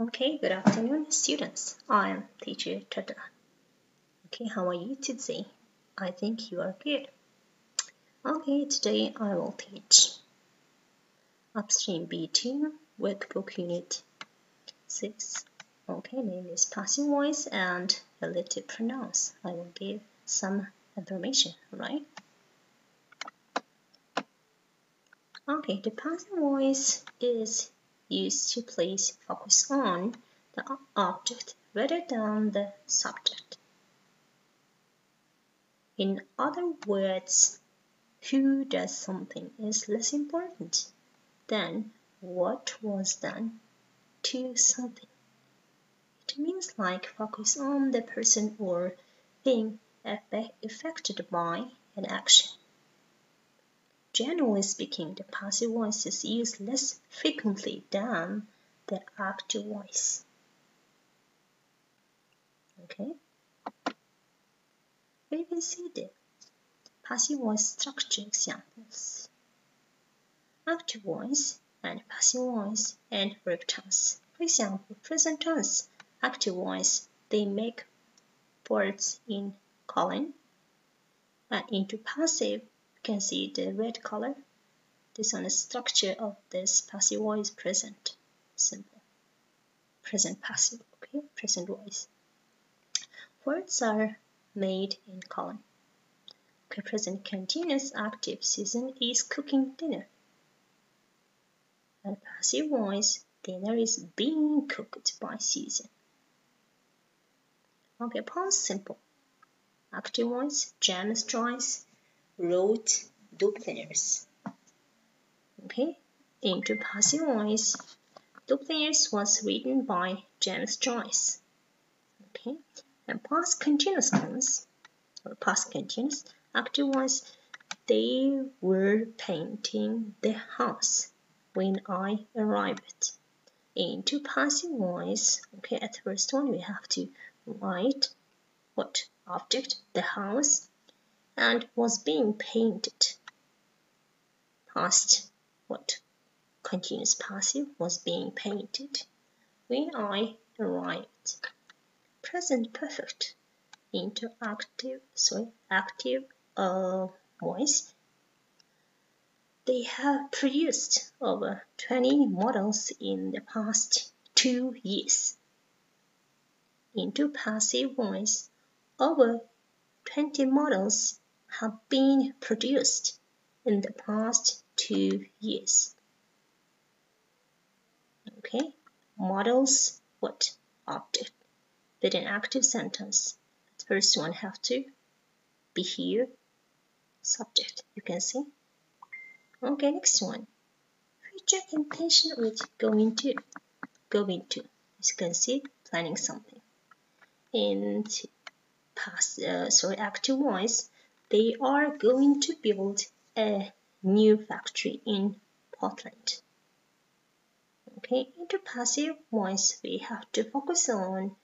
Okay, good afternoon, students. I am teacher Tata. Okay, how are you today? I think you are good. Okay, today I will teach Upstream B2 Workbook Unit 6. Okay, name is passive voice and relative pronouns. I will give some information, right? Okay, the passive voice is used to place focus on the object rather than the subject. In other words, who does something is less important than what was done to something. It means like focus on the person or thing affected by an action. Generally speaking, the passive voice is used less frequently than the active voice. Okay? We can see the passive voice structure examples. Active voice and passive voice and verb tense. For example, present tense, active voice, they make words in Cologne and into passive can see the red color. This one is structure of this passive voice present. Simple. Present passive, okay? Present voice. Words are made in Cologne. Okay, present continuous active Susan is cooking dinner. And passive voice, dinner is being cooked by Susan. Okay, past simple. Active voice, James Joyce wrote Dubliners. Okay, into passive voice, Dubliners was written by James Joyce. Okay, and past continuous tense or past continuous active voice, they were painting the house when I arrived. Into passive voice, okay, at first one we have to write what object, the house, and was being painted. Past what? Continuous passive was being painted when I arrived. Present perfect into active, sorry, active uh, voice. They have produced over 20 models in the past two years. Into passive voice, over 20 models have been produced in the past two years. Okay, models what object with an active sentence. The first one have to be here, subject, you can see. Okay, next one. Future intention with going to, going to. As you can see, planning something. And past, uh, sorry, active voice, they are going to build a new factory in Portland. Okay, into passive voice, we have to focus on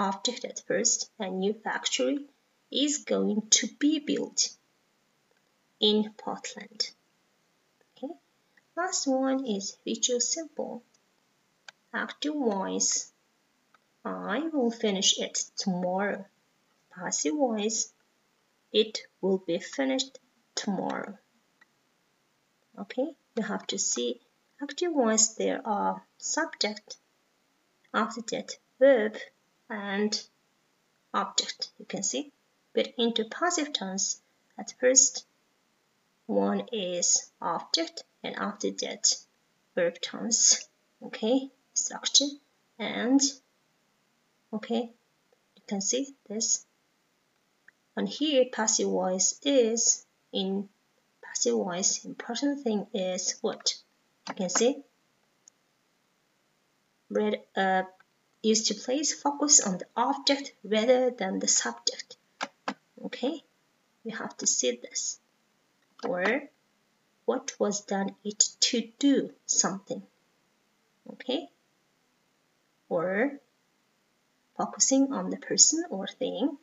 after that first, a new factory is going to be built in Portland. Okay, last one is future simple. Active voice, I will finish it tomorrow. Passive voice, it will be finished tomorrow. Okay, you have to see active voice there are subject, after that verb and object. You can see, but into passive tense, at first one is object and after that verb tense. Okay, structure and okay, you can see this and here passive voice is in passive voice important thing is what? You can see. Red uh, used to place focus on the object rather than the subject. Okay you have to see this. Or what was done it to do something? Okay. Or focusing on the person or thing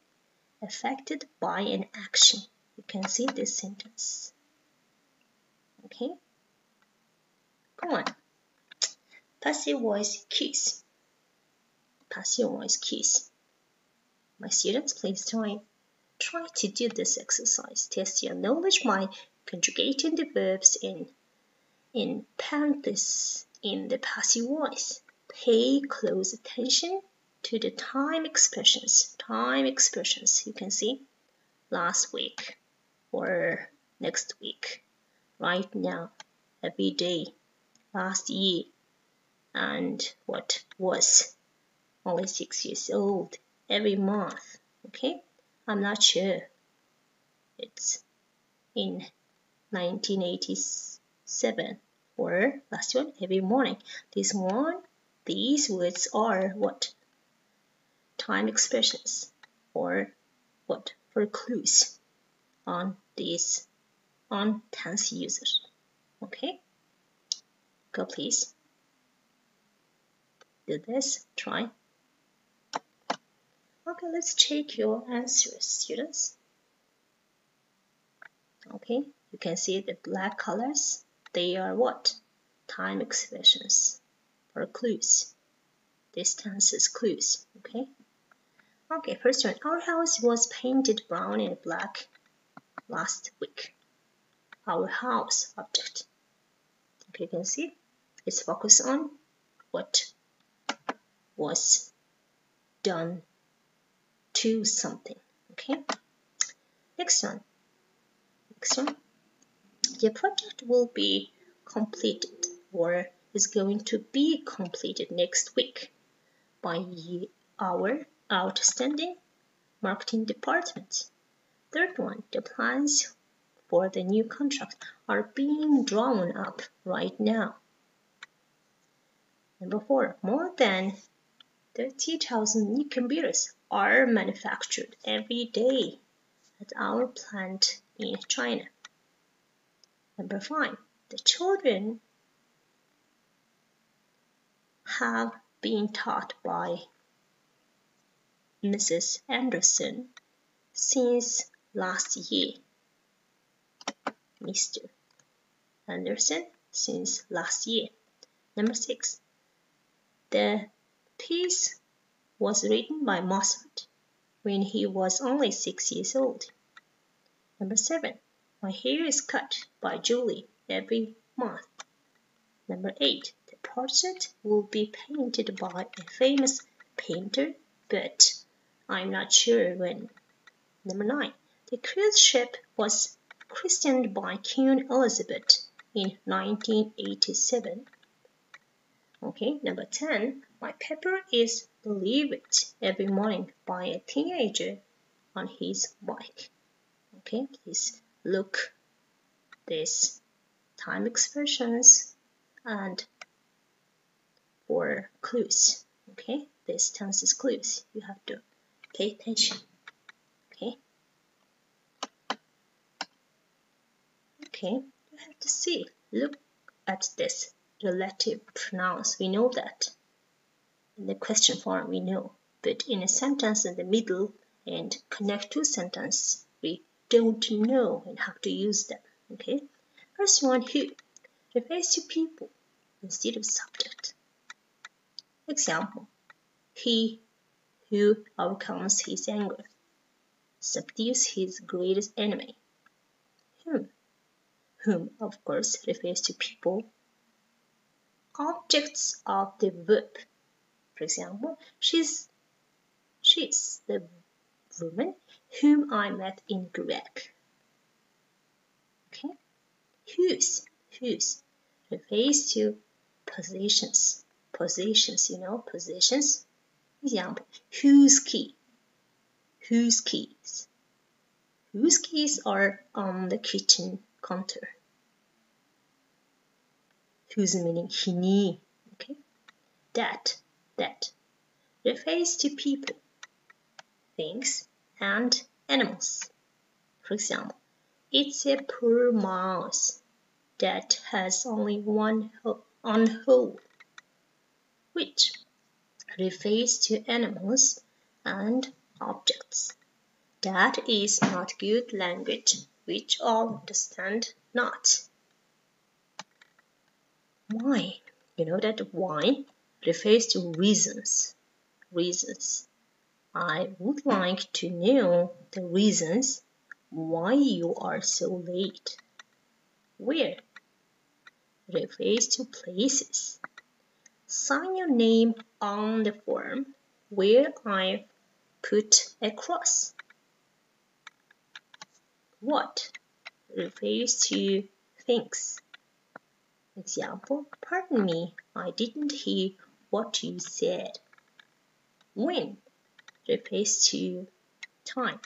affected by an action. You can see this sentence. Okay? Come on. Passive voice cues. passive voice cues. My students, please try, try to do this exercise. Test your knowledge by conjugating the verbs in, in parentheses in the passive voice. Pay close attention to the time expressions. Time expressions, you can see last week or next week, right now, every day, last year, and what was only six years old every month. Okay, I'm not sure. It's in 1987 or last one every morning. This one, these words are what? Time expressions or what? For clues on these on tense users. Okay, go please. Do this, try. Okay, let's check your answers, students. Okay, you can see the black colors. They are what? Time expressions or clues. This tense is clues, okay? Okay, first one. Our house was painted brown and black last week. Our house object. Okay, you can see it's focused on what was done to something. Okay. Next one. Next one. The project will be completed or is going to be completed next week by our outstanding marketing department. Third one, the plans for the new contract are being drawn up right now. Number four, more than 30,000 new computers are manufactured every day at our plant in China. Number five, the children have been taught by Mrs. Anderson since last year. Mr. Anderson since last year. Number six, the piece was written by Mozart when he was only six years old. Number seven, my hair is cut by Julie every month. Number eight, the portrait will be painted by a famous painter, but I'm not sure when. Number nine, the cruise ship was christened by Queen Elizabeth in 1987. Okay, number 10, my pepper is delivered every morning by a teenager on his bike. Okay, please look this time expressions and for clues. Okay, this tense is clues. You have to pay attention. Okay. Okay, you have to see. Look at this relative pronouns, we know that. In the question form, we know. But in a sentence in the middle and connect to sentence, we don't know and have to use them. Okay. First one, who refers to people instead of subject. Example, he who overcomes his anger subdues his greatest enemy. Whom, whom of course refers to people objects of the verb. For example, she's she's the woman whom I met in Quebec. Okay, whose whose refers to positions. Positions, you know, positions. Example, whose key? Whose keys? Whose keys are on the kitchen counter? whose meaning knew. Okay, that that refers to people, things, and animals. For example, it's a poor mouse that has only one on hole, which refers to animals and objects. That is not good language, which all understand not. Why? You know that why refers to reasons. reasons. I would like to know the reasons why you are so late. Where? Refers to places. Sign your name on the form where I put a cross. What? Refers to things. Example, pardon me, I didn't hear what you said. When refers to time.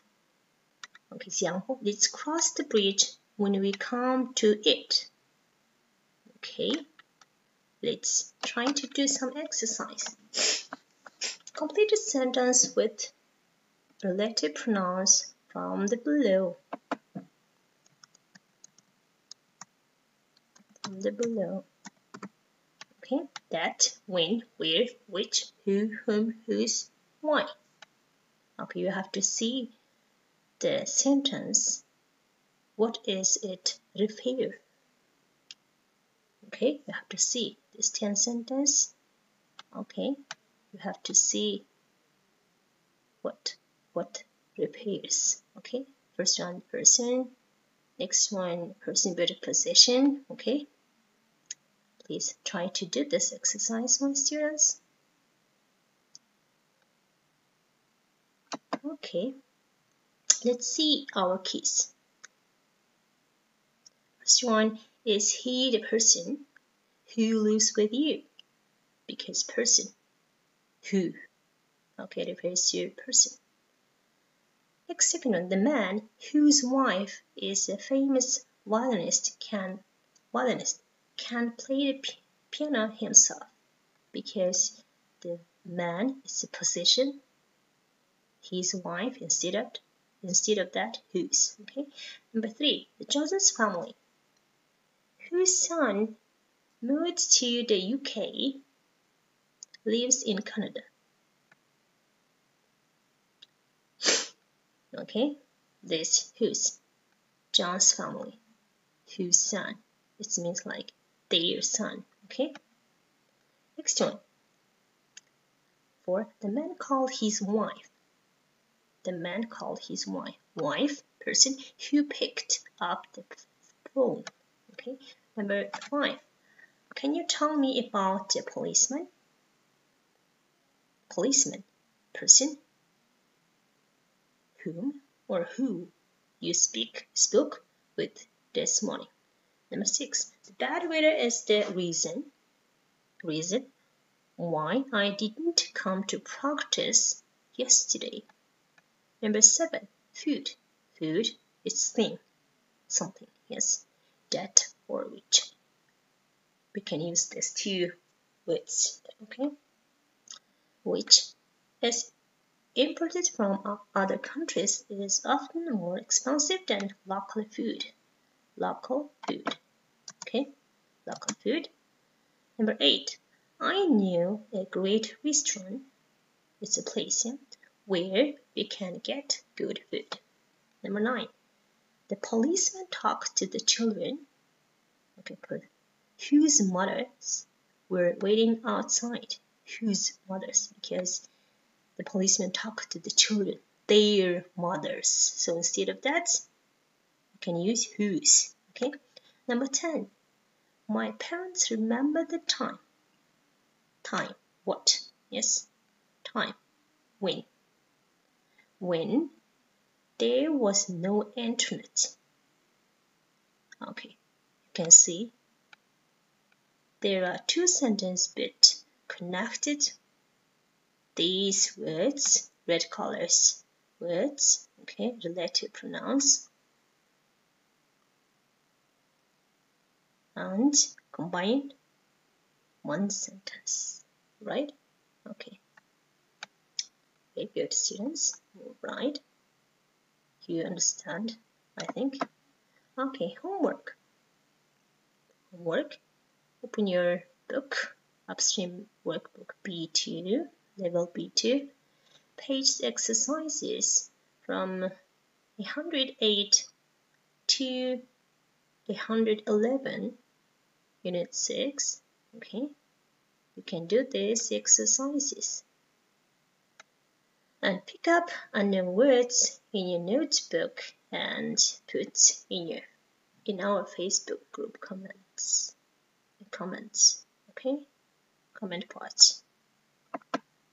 Okay, example, let's cross the bridge when we come to it. Okay, let's try to do some exercise. Complete a sentence with relative pronouns from the below. From the below. Okay, that, when, where, which, who, whom, whose, why. Okay, you have to see the sentence. What is it refer? Okay, you have to see this 10 sentence. Okay, you have to see what what repairs. Okay, first one person, next one person better possession. Okay, please try to do this exercise, my students. Okay, let's see our keys. First one is he the person who lives with you? Because person, who, okay, refers to person. Next second one, the man whose wife is a famous violinist can violinist can play the piano himself. Because the man is a position his wife instead of instead of that whose okay? Number three the Johnson's family. Whose son moved to the UK lives in Canada okay this whose John's family whose son it means like their son okay next one for the man called his wife the man called his wife. Wife, person who picked up the phone. Okay. Number five. Can you tell me about the policeman? Policeman, person whom or who you speak spoke with this morning. Number six. The bad weather is the reason reason why I didn't come to practice yesterday. Number seven, food. Food is thing, something, yes, that or which. We can use these two words, okay? Which is imported from other countries is often more expensive than local food. Local food, okay? Local food. Number eight, I knew a great restaurant. It's a place, yeah? where we can get good food. Number nine, the policeman talked to the children okay, whose mothers were waiting outside. Whose mothers? Because the policeman talked to the children, their mothers. So instead of that, you can use whose. Okay. Number 10. My parents remember the time. Time. What? Yes. Time. When when there was no internet. Okay, you can see there are two sentence bit connected. These words, red colors, words, okay, relative pronouns, and combined one sentence, right? Okay. Okay, good students. Right? You understand, I think. Okay, homework. Homework. Open your book, Upstream Workbook B2, Level B2. Page exercises from 108 to 111, Unit 6. Okay, you can do these exercises. and pick up unknown words in your notebook and put in your in our Facebook group comments comments. Okay? Comment part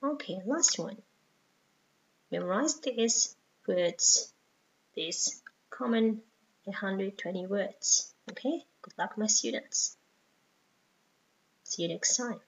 okay last one. Memorize these words. These common 120 words. Okay? Good luck my students. See you next time